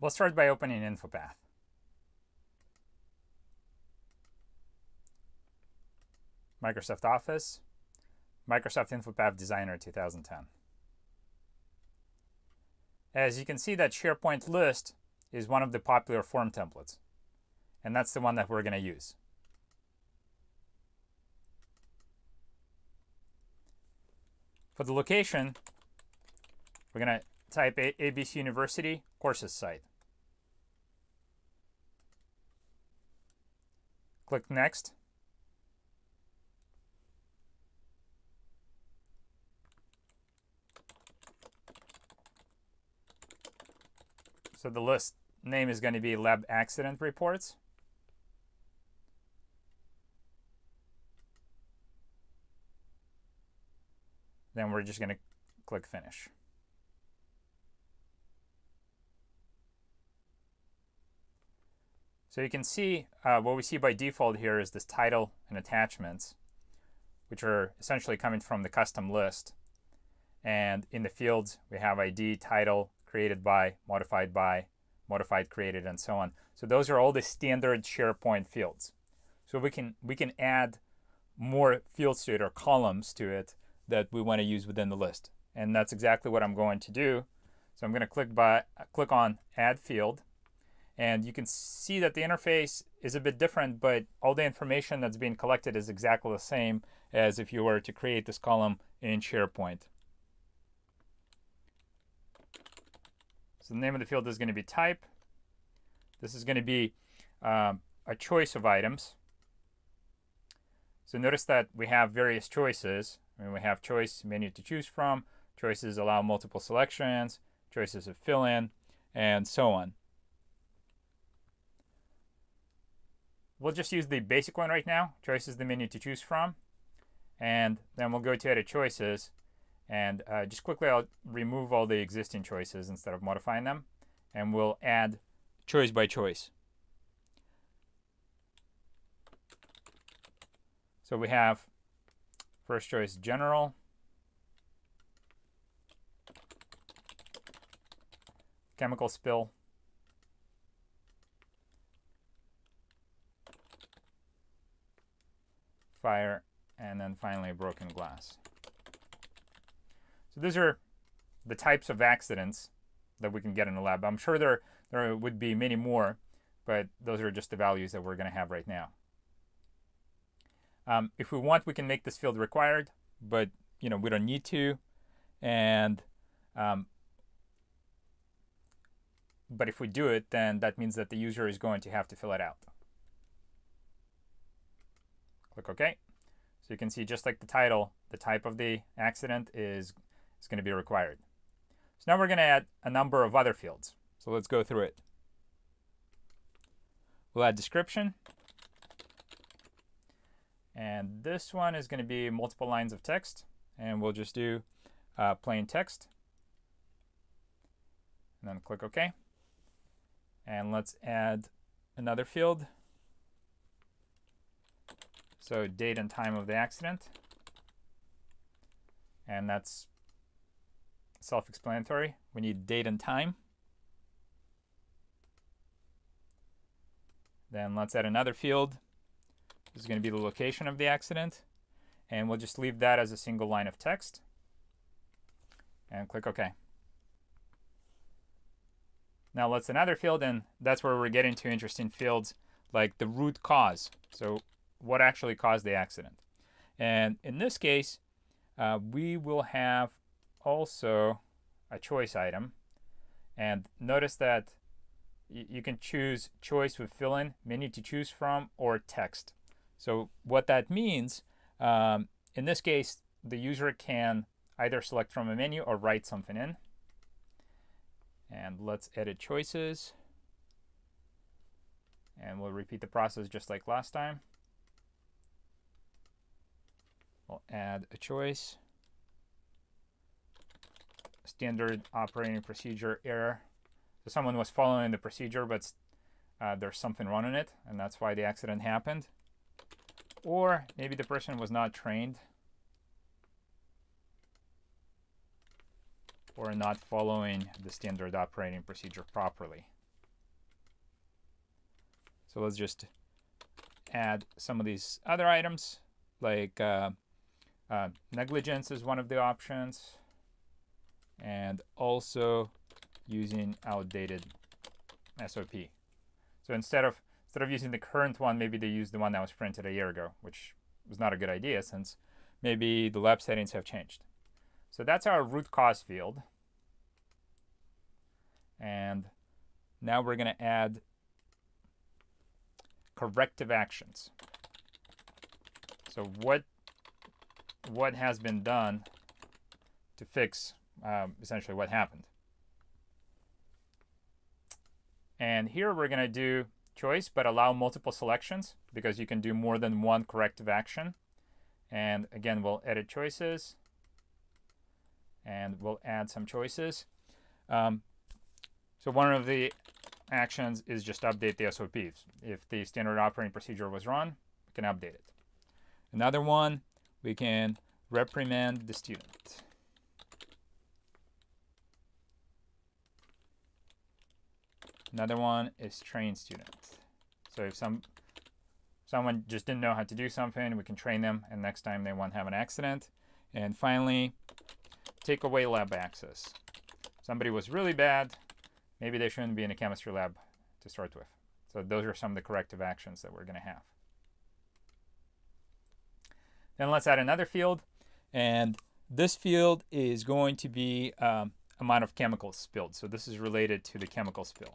We'll start by opening InfoPath. Microsoft Office, Microsoft InfoPath Designer 2010. As you can see that SharePoint list is one of the popular form templates. And that's the one that we're going to use. For the location, we're going to type ABC University courses site. Click Next. So the list name is going to be lab accident reports. Then we're just going to click finish. So you can see uh, what we see by default here is this title and attachments, which are essentially coming from the custom list. And in the fields, we have ID, title, created by, modified by, modified, created, and so on. So those are all the standard SharePoint fields. So we can we can add more fields to it or columns to it that we want to use within the list. And that's exactly what I'm going to do. So I'm going to click by click on add field and you can see that the interface is a bit different, but all the information that's being collected is exactly the same as if you were to create this column in SharePoint. So the name of the field is going to be type. This is going to be um, a choice of items. So notice that we have various choices. I mean, we have choice menu to choose from, choices allow multiple selections, choices of fill in, and so on. We'll just use the basic one right now. Choice is the menu to choose from. And then we'll go to edit choices and uh, just quickly, I'll remove all the existing choices instead of modifying them. And we'll add choice by choice. So we have first choice general. Chemical spill. Fire, and then finally broken glass. So these are the types of accidents that we can get in the lab. I'm sure there, there would be many more, but those are just the values that we're going to have right now. Um, if we want, we can make this field required, but you know we don't need to. And um, but if we do it, then that means that the user is going to have to fill it out. Click OK. So you can see just like the title, the type of the accident is is going to be required. So now we're going to add a number of other fields. So let's go through it. We'll add description. And this one is going to be multiple lines of text. And we'll just do uh, plain text. And then click OK. And let's add another field. So date and time of the accident. And that's self-explanatory. We need date and time. Then let's add another field. This is going to be the location of the accident. And we'll just leave that as a single line of text. And click OK. Now let's another field, and that's where we're getting to interesting fields like the root cause. So what actually caused the accident? And in this case, uh, we will have also a choice item. And notice that you can choose choice with fill-in, menu to choose from, or text. So what that means, um, in this case, the user can either select from a menu or write something in. And let's edit choices. And we'll repeat the process just like last time. We'll add a choice standard operating procedure error. So someone was following the procedure, but uh, there's something wrong in it, and that's why the accident happened. Or maybe the person was not trained or not following the standard operating procedure properly. So let's just add some of these other items, like uh, uh, negligence is one of the options, and also using outdated SOP. So instead of instead of using the current one, maybe they use the one that was printed a year ago, which was not a good idea since maybe the lab settings have changed. So that's our root cause field. And now we're going to add corrective actions. So what what has been done to fix um, essentially what happened. And here we're going to do choice, but allow multiple selections because you can do more than one corrective action. And again, we'll edit choices and we'll add some choices. Um, so one of the actions is just update the SOPs. If the standard operating procedure was run, we can update it. Another one, we can reprimand the student. Another one is train student. So if some someone just didn't know how to do something, we can train them, and next time they won't have an accident. And finally, take away lab access. Somebody was really bad, maybe they shouldn't be in a chemistry lab to start with. So those are some of the corrective actions that we're going to have. Then let's add another field, and this field is going to be um, amount of chemicals spilled. So this is related to the chemical spill.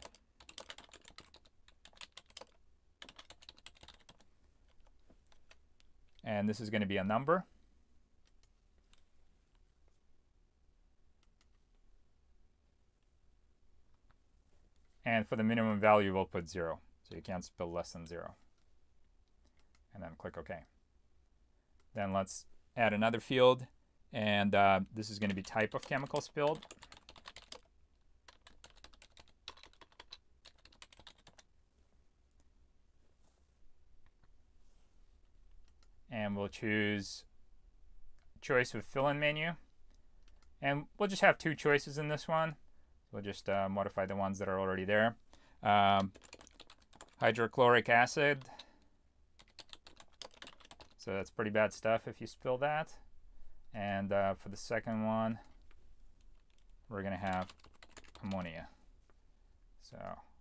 and this is going to be a number. And for the minimum value, we'll put 0. So you can't spill less than 0. And then click OK. Then let's add another field. And uh, this is going to be type of chemical spilled. and we'll choose choice with fill-in menu. And we'll just have two choices in this one. We'll just uh, modify the ones that are already there. Um, hydrochloric acid. So that's pretty bad stuff if you spill that. And uh, for the second one, we're going to have ammonia. So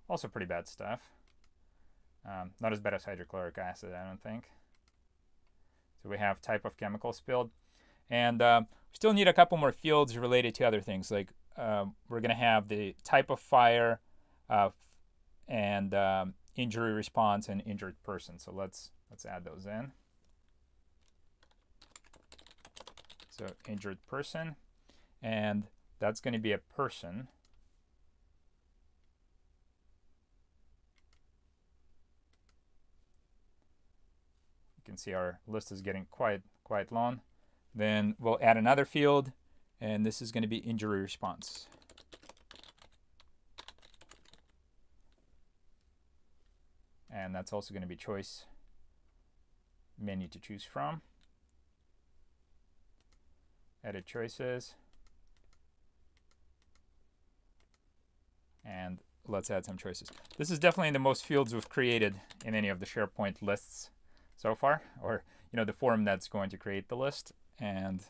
also pretty bad stuff. Um, not as bad as hydrochloric acid, I don't think. So we have type of chemical spilled. And uh, we still need a couple more fields related to other things. Like um, we're going to have the type of fire uh, and um, injury response and injured person. So let's let's add those in. So injured person, and that's going to be a person. You can see our list is getting quite, quite long. Then we'll add another field, and this is going to be injury response. And that's also going to be choice menu to choose from. Edit choices. And let's add some choices. This is definitely the most fields we've created in any of the SharePoint lists so far, or you know the form that's going to create the list. And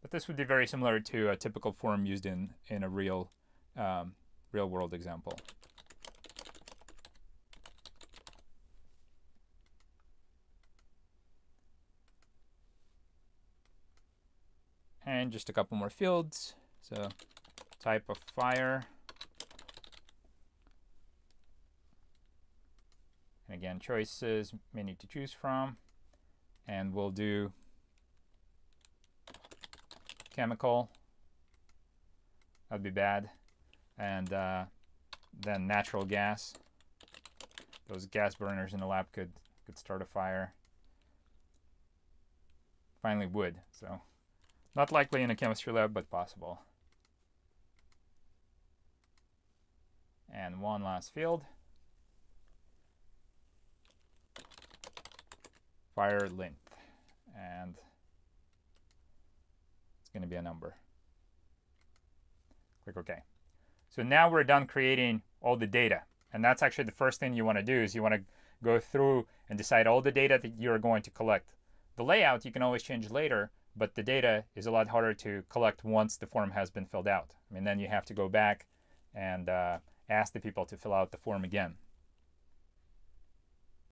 but this would be very similar to a typical form used in in a real um, real world example. And just a couple more fields. So type of fire. And again, choices, many to choose from. And we'll do chemical. That'd be bad. And uh, then natural gas. Those gas burners in the lab could, could start a fire. Finally, wood. So not likely in a chemistry lab, but possible. And one last field. fire length and it's going to be a number. Click OK. So now we're done creating all the data. And that's actually the first thing you want to do is you want to go through and decide all the data that you're going to collect. The layout you can always change later, but the data is a lot harder to collect once the form has been filled out. I mean, then you have to go back and uh, ask the people to fill out the form again.